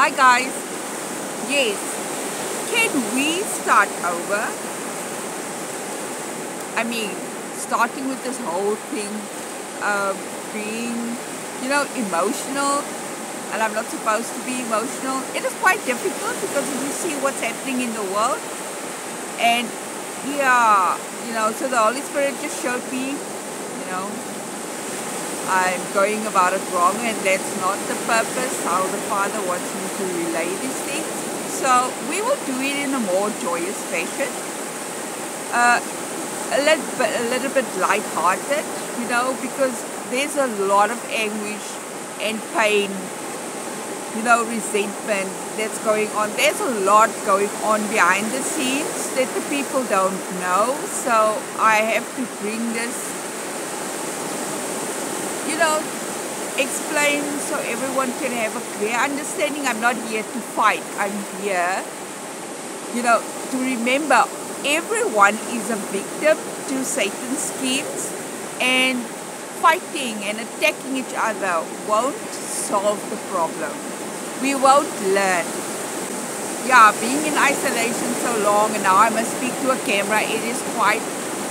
Hi guys. Yes. Can we start over? I mean, starting with this whole thing of being, you know, emotional, and I'm not supposed to be emotional. It is quite difficult because you see what's happening in the world, and yeah, you know, so the Holy Spirit just showed me, you know, I'm going about it wrong, and that's not the purpose how the Father wants me to relay these things. So we will do it in a more joyous fashion. Uh, a little bit, a little bit light-hearted, you know, because there's a lot of anguish and pain, you know, resentment that's going on. There's a lot going on behind the scenes that the people don't know. So I have to bring this, you know, explain so everyone can have a clear understanding. I'm not here to fight. I'm here, you know, to remember everyone is a victim to Satan's schemes and fighting and attacking each other won't solve the problem. We won't learn. Yeah, being in isolation so long and now I must speak to a camera, it is quite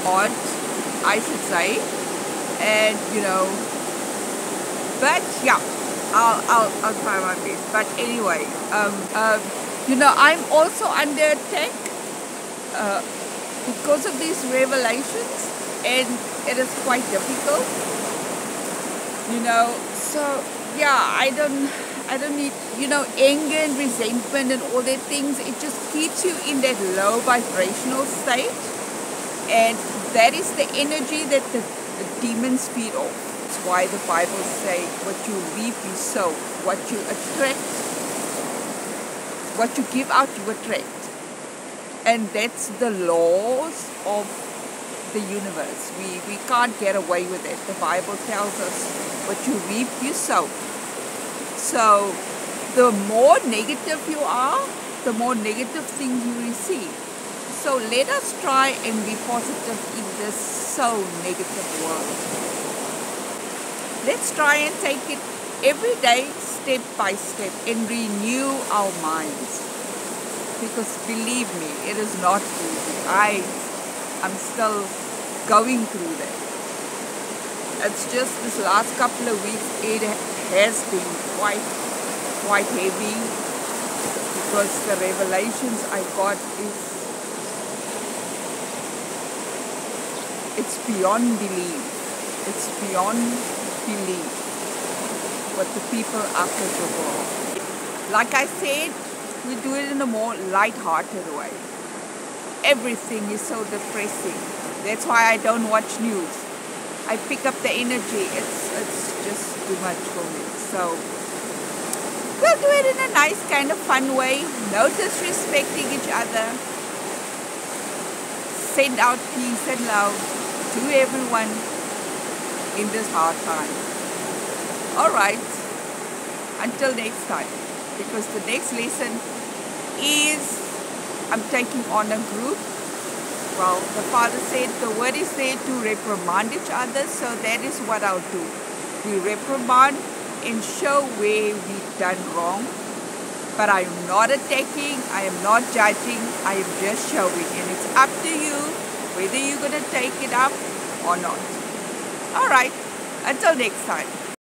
odd, I should say. And, you know, but yeah, I'll, I'll, I'll try my best. But anyway, um, uh, you know, I'm also under attack uh, because of these revelations and it is quite difficult you know. So yeah i don't i don't need you know anger and resentment and all that things. It just keeps you in that low vibrational state and that is the energy that the, the demons feed off why the bible say what you reap you sow what you attract what you give out you attract and that's the laws of the universe. We, we can't get away with it. The Bible tells us what you reap, you sow. So the more negative you are, the more negative things you receive. So let us try and be positive in this so negative world. Let's try and take it every day, step by step, and renew our minds because believe me, it is not easy. I am still going through that. It's just this last couple of weeks, it has been quite, quite heavy because the revelations I got is, it's beyond belief. It's beyond belief what the people are capable of. Like I said, we do it in a more light-hearted way. Everything is so depressing. That's why I don't watch news. I pick up the energy. It's it's just too much for me. So we'll do it in a nice kind of fun way. No disrespecting each other. Send out peace and love to everyone in this hard time. Alright. Until next time because the next lesson is I'm taking on a group. Well, the father said the word is there to reprimand each other, so that is what I'll do. We reprimand and show where we've done wrong. But I am not attacking, I am not judging, I am just showing. And it's up to you whether you're going to take it up or not. Alright, until next time.